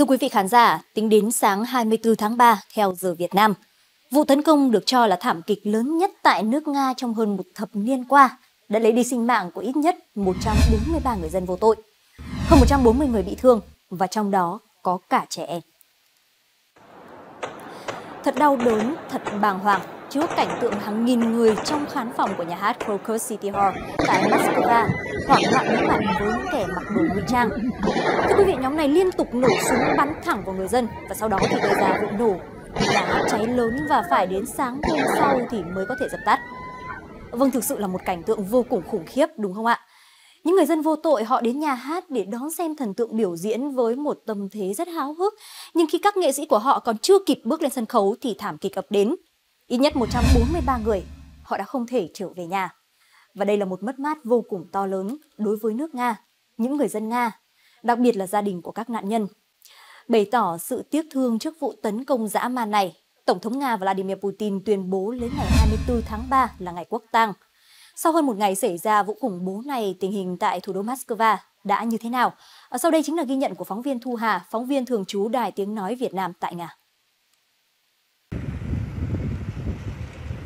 Thưa quý vị khán giả, tính đến sáng 24 tháng 3 theo giờ Việt Nam, vụ tấn công được cho là thảm kịch lớn nhất tại nước Nga trong hơn một thập niên qua đã lấy đi sinh mạng của ít nhất 143 người dân vô tội, hơn 140 người bị thương và trong đó có cả trẻ em. Thật đau đớn, thật bàng hoàng trước cảnh tượng hàng nghìn người trong khán phòng của nhà hát Krokus City Hall tại Moscow hoảng loạn đối mặt với những kẻ mặc đồ ngụy trang. Thưa quý vị, nhóm này liên tục nổ súng bắn thẳng vào người dân và sau đó thì gây ra vụ nổ. đã cháy lớn và phải đến sáng hôm sau thì mới có thể dập tắt. Vâng, thực sự là một cảnh tượng vô cùng khủng khiếp đúng không ạ? Những người dân vô tội họ đến nhà hát để đón xem thần tượng biểu diễn với một tâm thế rất háo hức. Nhưng khi các nghệ sĩ của họ còn chưa kịp bước lên sân khấu thì thảm kịch ập đến. Ít nhất 143 người, họ đã không thể trở về nhà. Và đây là một mất mát vô cùng to lớn đối với nước Nga, những người dân Nga, đặc biệt là gia đình của các nạn nhân. Bày tỏ sự tiếc thương trước vụ tấn công dã man này, Tổng thống Nga Vladimir Putin tuyên bố lấy ngày 24 tháng 3 là ngày quốc tang. Sau hơn một ngày xảy ra vụ khủng bố này, tình hình tại thủ đô Moscow đã như thế nào? Sau đây chính là ghi nhận của phóng viên Thu Hà, phóng viên thường trú Đài Tiếng Nói Việt Nam tại Nga.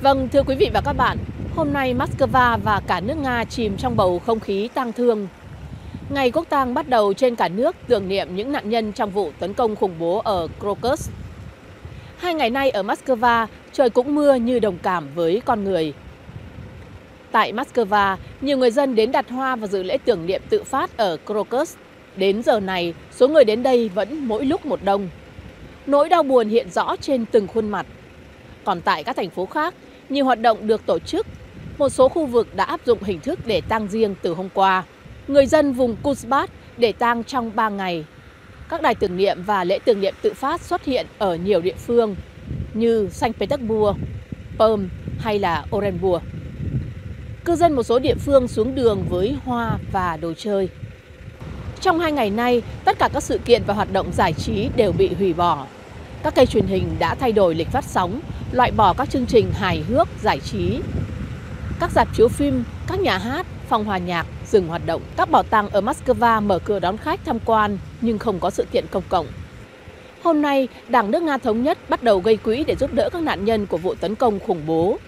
Vâng, thưa quý vị và các bạn, hôm nay Moscow và cả nước Nga chìm trong bầu không khí tang thương. Ngày quốc tang bắt đầu trên cả nước tưởng niệm những nạn nhân trong vụ tấn công khủng bố ở Krokus. Hai ngày nay ở Moscow, trời cũng mưa như đồng cảm với con người. Tại Moscow, nhiều người dân đến đặt hoa và dự lễ tưởng niệm tự phát ở Krokus. Đến giờ này, số người đến đây vẫn mỗi lúc một đông. Nỗi đau buồn hiện rõ trên từng khuôn mặt. Còn tại các thành phố khác, nhiều hoạt động được tổ chức. Một số khu vực đã áp dụng hình thức để tang riêng từ hôm qua. Người dân vùng Kuzbat để tang trong 3 ngày. Các đài tưởng niệm và lễ tưởng niệm tự phát xuất hiện ở nhiều địa phương như Saint Petersburg, Perm hay là Orenburg. Cư dân một số địa phương xuống đường với hoa và đồ chơi. Trong hai ngày nay, tất cả các sự kiện và hoạt động giải trí đều bị hủy bỏ. Các kênh truyền hình đã thay đổi lịch phát sóng loại bỏ các chương trình hài hước, giải trí. Các dạp chiếu phim, các nhà hát, phòng hòa nhạc dừng hoạt động. Các bảo tàng ở Moscow mở cửa đón khách tham quan nhưng không có sự kiện công cộng. Hôm nay, Đảng nước Nga Thống Nhất bắt đầu gây quỹ để giúp đỡ các nạn nhân của vụ tấn công khủng bố.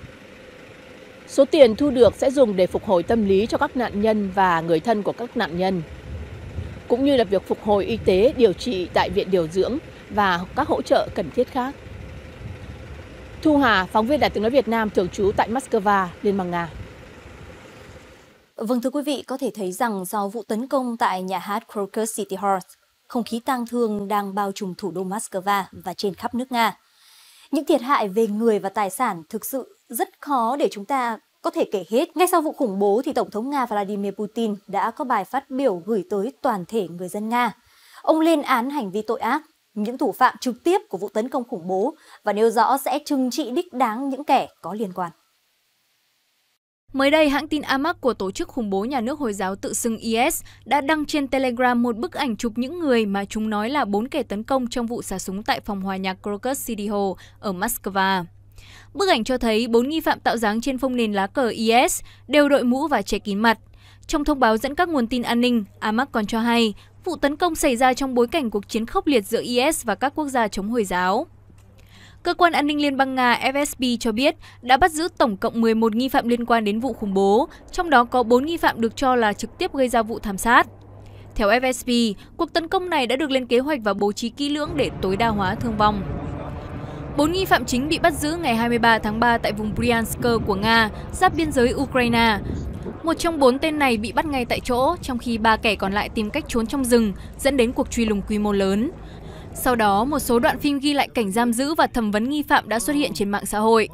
Số tiền thu được sẽ dùng để phục hồi tâm lý cho các nạn nhân và người thân của các nạn nhân, cũng như là việc phục hồi y tế, điều trị tại viện điều dưỡng và các hỗ trợ cần thiết khác. Thu Hà, phóng viên Đài tiếng nói Việt Nam thường trú tại Moscow, Liên bang Nga. Vâng thưa quý vị, có thể thấy rằng sau vụ tấn công tại nhà hát Krokus City Hall, không khí tang thương đang bao trùm thủ đô Moscow và trên khắp nước Nga. Những thiệt hại về người và tài sản thực sự rất khó để chúng ta có thể kể hết. Ngay sau vụ khủng bố thì Tổng thống Nga Vladimir Putin đã có bài phát biểu gửi tới toàn thể người dân Nga. Ông lên án hành vi tội ác những thủ phạm trực tiếp của vụ tấn công khủng bố và nêu rõ sẽ trừng trị đích đáng những kẻ có liên quan. Mới đây, hãng tin Amac của tổ chức khủng bố nhà nước Hồi giáo tự xưng IS đã đăng trên Telegram một bức ảnh chụp những người mà chúng nói là bốn kẻ tấn công trong vụ xả súng tại phòng hòa nhạc Krokus City Hall ở Moscow. Bức ảnh cho thấy bốn nghi phạm tạo dáng trên phông nền lá cờ IS đều đội mũ và che kín mặt. Trong thông báo dẫn các nguồn tin an ninh, Amac còn cho hay Vụ tấn công xảy ra trong bối cảnh cuộc chiến khốc liệt giữa IS và các quốc gia chống Hồi giáo. Cơ quan an ninh Liên bang Nga FSB cho biết đã bắt giữ tổng cộng 11 nghi phạm liên quan đến vụ khủng bố, trong đó có 4 nghi phạm được cho là trực tiếp gây ra vụ thảm sát. Theo FSB, cuộc tấn công này đã được lên kế hoạch và bố trí kỹ lưỡng để tối đa hóa thương vong. Bốn nghi phạm chính bị bắt giữ ngày 23 tháng 3 tại vùng Bryansk của Nga, giáp biên giới Ukraine, một trong bốn tên này bị bắt ngay tại chỗ, trong khi ba kẻ còn lại tìm cách trốn trong rừng, dẫn đến cuộc truy lùng quy mô lớn. Sau đó, một số đoạn phim ghi lại cảnh giam giữ và thẩm vấn nghi phạm đã xuất hiện trên mạng xã hội.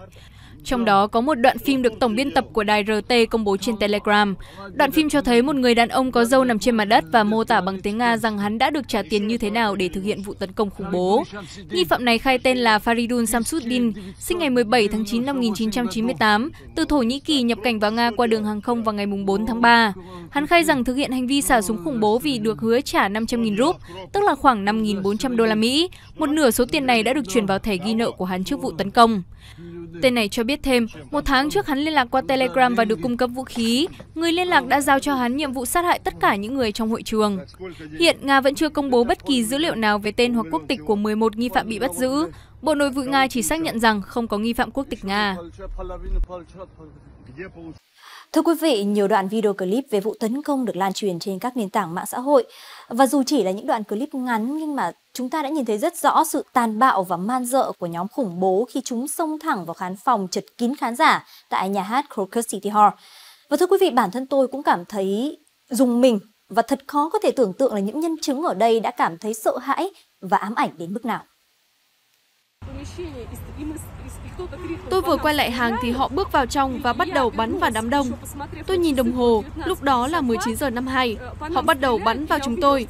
Trong đó có một đoạn phim được tổng biên tập của đài RT công bố trên Telegram. Đoạn phim cho thấy một người đàn ông có dâu nằm trên mặt đất và mô tả bằng tiếng Nga rằng hắn đã được trả tiền như thế nào để thực hiện vụ tấn công khủng bố. Nghi phạm này khai tên là Faridun Samsudin, sinh ngày 17 tháng 9 năm 1998, từ Thổ Nhĩ Kỳ nhập cảnh vào Nga qua đường hàng không vào ngày 4 tháng 3. Hắn khai rằng thực hiện hành vi xả súng khủng bố vì được hứa trả 500.000 rúp, tức là khoảng 5.400 đô la Mỹ. Một nửa số tiền này đã được chuyển vào thẻ ghi nợ của hắn trước vụ tấn công. Tên này cho biết thêm, một tháng trước hắn liên lạc qua Telegram và được cung cấp vũ khí. Người liên lạc đã giao cho hắn nhiệm vụ sát hại tất cả những người trong hội trường. Hiện, Nga vẫn chưa công bố bất kỳ dữ liệu nào về tên hoặc quốc tịch của 11 nghi phạm bị bắt giữ. Bộ Nội vụ Nga chỉ xác nhận rằng không có nghi phạm quốc tịch Nga. Thưa quý vị, nhiều đoạn video clip về vụ tấn công được lan truyền trên các nền tảng mạng xã hội. Và dù chỉ là những đoạn clip ngắn nhưng mà chúng ta đã nhìn thấy rất rõ sự tàn bạo và man dợ của nhóm khủng bố khi chúng xông thẳng vào khán phòng chật kín khán giả tại nhà hát Crocus City Hall. Và thưa quý vị, bản thân tôi cũng cảm thấy dùng mình và thật khó có thể tưởng tượng là những nhân chứng ở đây đã cảm thấy sợ hãi và ám ảnh đến mức nào. Tôi vừa quay lại hàng thì họ bước vào trong và bắt đầu bắn vào đám đông. Tôi nhìn đồng hồ, lúc đó là 19 giờ 52. Họ bắt đầu bắn vào chúng tôi.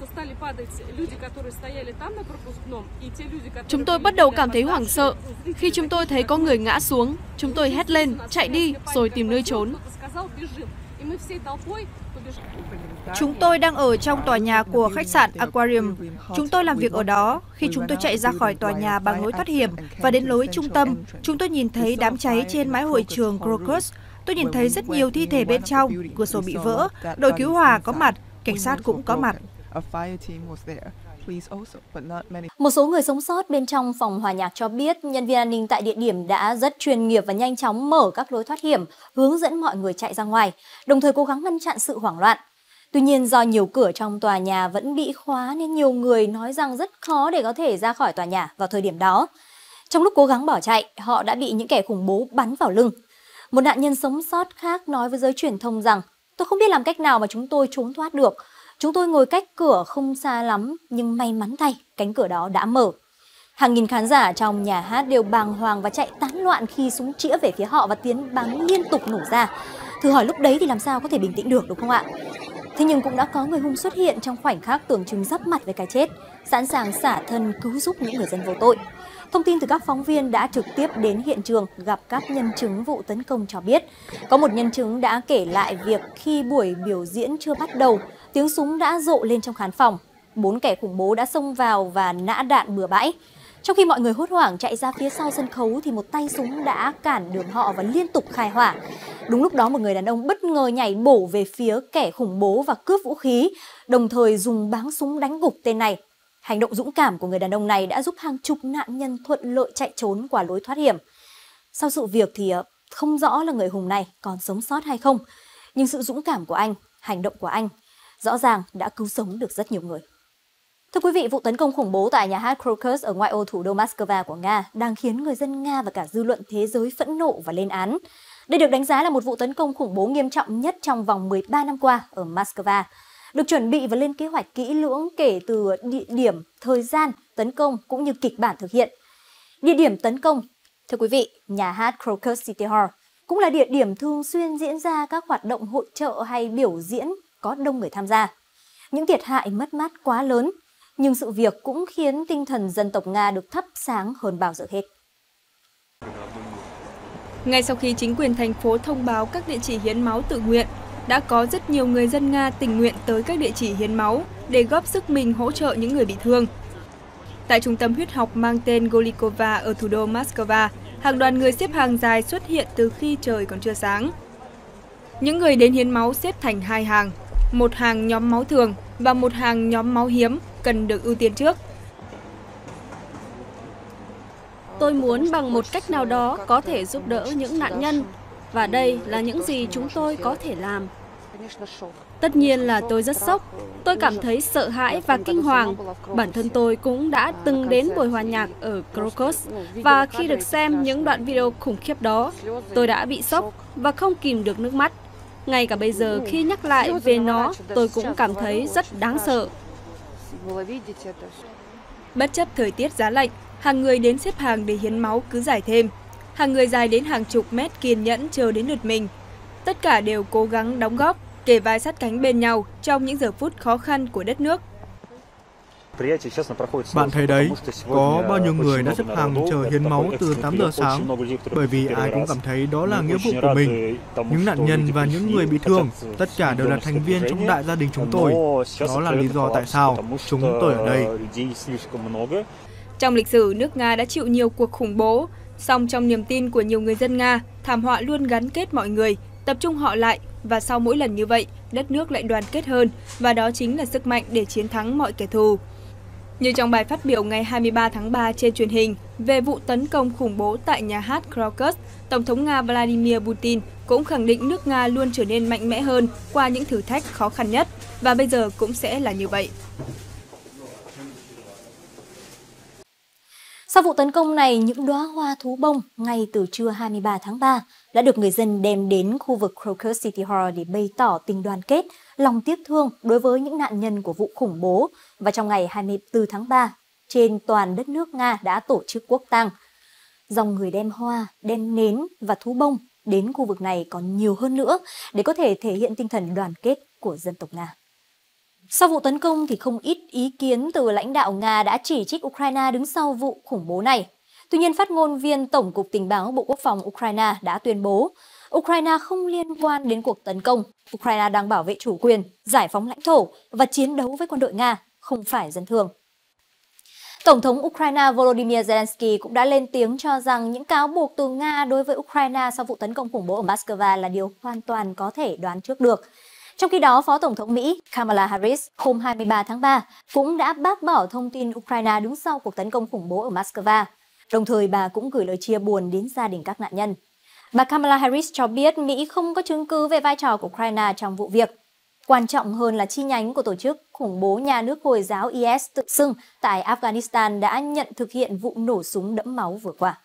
Chúng tôi bắt đầu cảm thấy hoảng sợ. Khi chúng tôi thấy có người ngã xuống, chúng tôi hét lên, chạy đi, rồi tìm nơi trốn. Chúng tôi đang ở trong tòa nhà của khách sạn Aquarium. Chúng tôi làm việc ở đó. Khi chúng tôi chạy ra khỏi tòa nhà bằng lối thoát hiểm và đến lối trung tâm, chúng tôi nhìn thấy đám cháy trên mái hội trường Crocus. Tôi nhìn thấy rất nhiều thi thể bên trong, cửa sổ bị vỡ, đội cứu hỏa có mặt, cảnh sát cũng có mặt. Một số người sống sót bên trong phòng hòa nhạc cho biết nhân viên an ninh tại địa điểm đã rất chuyên nghiệp và nhanh chóng mở các lối thoát hiểm, hướng dẫn mọi người chạy ra ngoài, đồng thời cố gắng ngăn chặn sự hoảng loạn. Tuy nhiên do nhiều cửa trong tòa nhà vẫn bị khóa nên nhiều người nói rằng rất khó để có thể ra khỏi tòa nhà vào thời điểm đó. Trong lúc cố gắng bỏ chạy, họ đã bị những kẻ khủng bố bắn vào lưng. Một nạn nhân sống sót khác nói với giới truyền thông rằng Tôi không biết làm cách nào mà chúng tôi trốn thoát được. Chúng tôi ngồi cách cửa không xa lắm, nhưng may mắn thay, cánh cửa đó đã mở. Hàng nghìn khán giả trong nhà hát đều bàng hoàng và chạy tán loạn khi súng chĩa về phía họ và tiếng bắn liên tục nổ ra. Thử hỏi lúc đấy thì làm sao có thể bình tĩnh được đúng không ạ? Thế nhưng cũng đã có người hung xuất hiện trong khoảnh khắc tưởng chừng giáp mặt với cái chết, sẵn sàng xả thân cứu giúp những người dân vô tội. Thông tin từ các phóng viên đã trực tiếp đến hiện trường gặp các nhân chứng vụ tấn công cho biết, có một nhân chứng đã kể lại việc khi buổi biểu diễn chưa bắt đầu, tiếng súng đã rộ lên trong khán phòng. Bốn kẻ khủng bố đã xông vào và nã đạn bừa bãi. Trong khi mọi người hốt hoảng chạy ra phía sau sân khấu thì một tay súng đã cản đường họ và liên tục khai hỏa. Đúng lúc đó một người đàn ông bất ngờ nhảy bổ về phía kẻ khủng bố và cướp vũ khí, đồng thời dùng báng súng đánh gục tên này. Hành động dũng cảm của người đàn ông này đã giúp hàng chục nạn nhân thuận lợi chạy trốn qua lối thoát hiểm. Sau sự việc thì ờ, không rõ là người hùng này còn sống sót hay không, nhưng sự dũng cảm của anh, hành động của anh rõ ràng đã cứu sống được rất nhiều người. Thưa quý vị, vụ tấn công khủng bố tại nhà hát Crocus ở ngoại ô thủ đô Moscow của Nga đang khiến người dân Nga và cả dư luận thế giới phẫn nộ và lên án. Đây được đánh giá là một vụ tấn công khủng bố nghiêm trọng nhất trong vòng 13 năm qua ở Moscow. Được chuẩn bị và lên kế hoạch kỹ lưỡng kể từ địa điểm, thời gian tấn công cũng như kịch bản thực hiện. Địa điểm tấn công, thưa quý vị, nhà hát Crocus City Hall cũng là địa điểm thường xuyên diễn ra các hoạt động hội trợ hay biểu diễn có đông người tham gia. Những thiệt hại mất mát quá lớn nhưng sự việc cũng khiến tinh thần dân tộc Nga được thắp sáng hơn bao giờ hết. Ngay sau khi chính quyền thành phố thông báo các địa chỉ hiến máu tự nguyện, đã có rất nhiều người dân Nga tình nguyện tới các địa chỉ hiến máu để góp sức mình hỗ trợ những người bị thương. Tại trung tâm huyết học mang tên Golikova ở thủ đô Moscow, hàng đoàn người xếp hàng dài xuất hiện từ khi trời còn chưa sáng. Những người đến hiến máu xếp thành hai hàng, một hàng nhóm máu thường và một hàng nhóm máu hiếm cần được ưu tiên trước. Tôi muốn bằng một cách nào đó có thể giúp đỡ những nạn nhân và đây là những gì chúng tôi có thể làm. Tất nhiên là tôi rất sốc. Tôi cảm thấy sợ hãi và kinh hoàng. Bản thân tôi cũng đã từng đến buổi hòa nhạc ở Crocus và khi được xem những đoạn video khủng khiếp đó, tôi đã bị sốc và không kìm được nước mắt. Ngay cả bây giờ khi nhắc lại về nó, tôi cũng cảm thấy rất đáng sợ. Bất chấp thời tiết giá lạnh, hàng người đến xếp hàng để hiến máu cứ dài thêm. Hàng người dài đến hàng chục mét kiên nhẫn chờ đến lượt mình. Tất cả đều cố gắng đóng góp, kề vai sát cánh bên nhau trong những giờ phút khó khăn của đất nước. Bạn thấy đấy, có bao nhiêu người đã xếp hàng chờ hiến máu từ 8 giờ sáng, bởi vì ai cũng cảm thấy đó là nghĩa vụ của mình. Những nạn nhân và những người bị thương, tất cả đều là thành viên trong đại gia đình chúng tôi. Đó là lý do tại sao chúng tôi ở đây. Trong lịch sử, nước Nga đã chịu nhiều cuộc khủng bố. Song trong niềm tin của nhiều người dân Nga, thảm họa luôn gắn kết mọi người, tập trung họ lại và sau mỗi lần như vậy, đất nước lại đoàn kết hơn và đó chính là sức mạnh để chiến thắng mọi kẻ thù. Như trong bài phát biểu ngày 23 tháng 3 trên truyền hình về vụ tấn công khủng bố tại nhà hát Crocus, Tổng thống Nga Vladimir Putin cũng khẳng định nước Nga luôn trở nên mạnh mẽ hơn qua những thử thách khó khăn nhất và bây giờ cũng sẽ là như vậy. Sau vụ tấn công này, những đóa hoa thú bông ngay từ trưa 23 tháng 3 đã được người dân đem đến khu vực Crocus City Hall để bày tỏ tình đoàn kết, lòng tiếc thương đối với những nạn nhân của vụ khủng bố. Và trong ngày 24 tháng 3, trên toàn đất nước Nga đã tổ chức quốc tang. Dòng người đem hoa, đem nến và thú bông đến khu vực này còn nhiều hơn nữa để có thể thể hiện tinh thần đoàn kết của dân tộc Nga. Sau vụ tấn công thì không ít ý kiến từ lãnh đạo Nga đã chỉ trích Ukraine đứng sau vụ khủng bố này. Tuy nhiên, phát ngôn viên Tổng cục Tình báo Bộ Quốc phòng Ukraine đã tuyên bố Ukraine không liên quan đến cuộc tấn công. Ukraine đang bảo vệ chủ quyền, giải phóng lãnh thổ và chiến đấu với quân đội Nga, không phải dân thường. Tổng thống Ukraine Volodymyr Zelensky cũng đã lên tiếng cho rằng những cáo buộc từ Nga đối với Ukraine sau vụ tấn công khủng bố ở Moscow là điều hoàn toàn có thể đoán trước được. Trong khi đó, Phó Tổng thống Mỹ Kamala Harris hôm 23 tháng 3 cũng đã bác bỏ thông tin Ukraine đứng sau cuộc tấn công khủng bố ở Moscow. Đồng thời, bà cũng gửi lời chia buồn đến gia đình các nạn nhân. Bà Kamala Harris cho biết Mỹ không có chứng cứ về vai trò của Ukraine trong vụ việc. Quan trọng hơn là chi nhánh của tổ chức khủng bố nhà nước Hồi giáo IS tự xưng tại Afghanistan đã nhận thực hiện vụ nổ súng đẫm máu vừa qua.